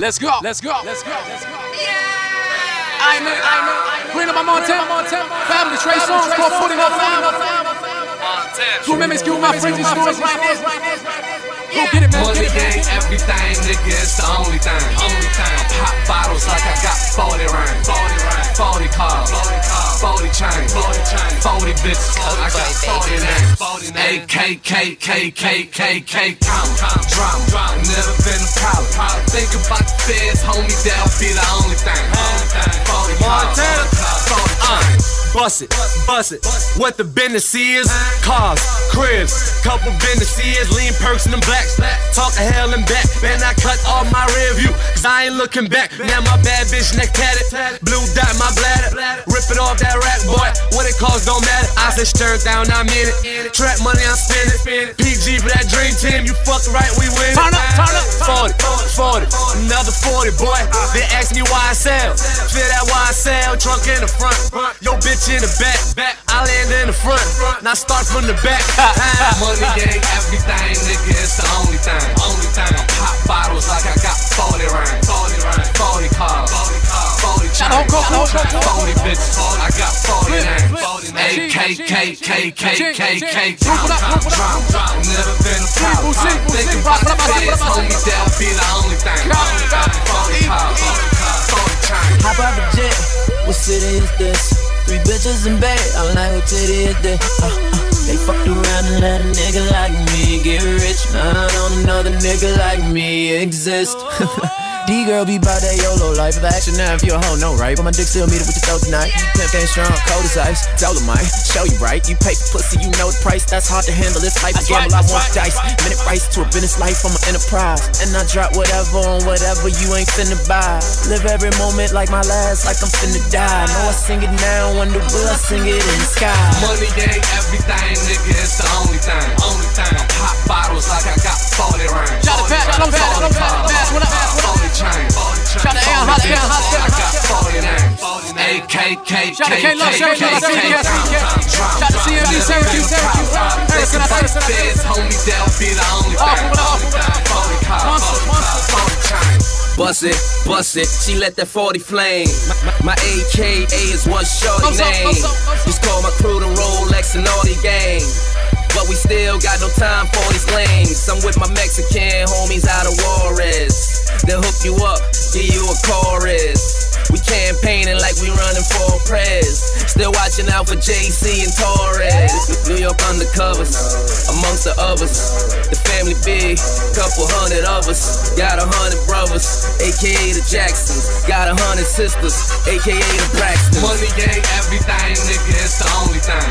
Let's go. Let's go. Let's go. Let's go. Yeah. I know. I know. Green up my Montana. Family Trey Songz called Putting Up Family. Two minutes, give my friends these stories like this. Go get it, man. Money ain't everything, nigga. It's the only thing. Only thing. Pop bottles like I got 40 rings. 40 rings. 40 cars. 40 cars. 40 chains. 40 chains. 40 bitches. I got 40 names. 40 names. A K K K K K K count. Drama. Drama. Never been a problem. Think about the feds, homie. That'll be the. Only thing. Bust it, bust it. What the business is? Cars, cribs, couple businesses, lean perks and them blacks. Talk a hell and back. Man, I cut off my rear view, cause I ain't looking back. Now my bad bitch neck tatted. Blue dot my bladder. Rip it off that rack, boy. What it costs don't matter. I said stir down, I'm in it. Trap money, I'm spending. PG for that dream team. You fuck right, we win. Turn up. Boy. They ask me why I sell. Feel that why I sell. Trunk in the front. Yo, bitch in the back. Back. I land in the front. Now start from the back. Money ain't everything, nigga. It's the only thing. Only thing. Pop bottles like I got 40 rings. 40 rings. 40 cars. 40 cars. 40 chains. Hold, hold, hold, hold, hold. 40 bitches. I got 40 names. 40 names. A K K K K K K Group it up, group it up, Drop, drop. Never been a problem. Thinking about the feds, homie, that'll be the only thing. City is this? Three bitches in bed, I'm like, what city is this? Uh, uh, they fucked around and let a nigga like me get rich. Now don't another nigga like me exist. D girl be bout that YOLO life. If I ask you now if you a hoe, no right. But my dick still meet it with your throat tonight. Pimp ain't strong, cold as ice. Dolomite, show you right. You pay for pussy, you know the price. That's hard to handle. This life is right, gamble. I want dice. Minute price to a business life from an enterprise. And I drop whatever on whatever you ain't finna buy. Live every moment like my last, like I'm finna die. Know I sing it now, wonder will I sing it in the sky. Money ain't everything, nigga. It's out to Al, holla, Al, holla, I got 40 names. A K K Shout out to K Love, shout out to Love, shout out to CMD, Syracuse, Syracuse. Harrison, I Think about said, the feds, homie, that'll be the only thing. move it up, Only move it thing. up. 40 cars. Monster, 40 cars. 40 chains. Bust it, bust it. She let that 40 flame. My, my AKA is one shorty name. what's up, what's up? Just call my crew the Rolex and all the gang. But we still got no time for these lames. I'm with my Mexican homies out of Juarez. They'll hook you up, give you a chorus. We campaigning like we running for a prez. Still watching out for JC and Torres. New York undercovers, amongst the others. The family big, couple hundred of us. Got a hundred brothers, aka the Jacksons. Got a hundred sisters, aka the Braxtons. Money ain't everything, nigga. It's the only thing.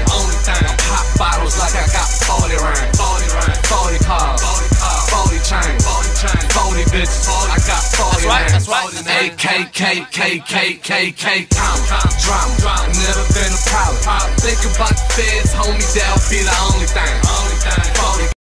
Bitches. I got 40 That's right, that's right, that's A K K K K K K count. Drama. Drama. Never been a problem. Think about the feds, homie. That'll be the only thing. Only thing. 40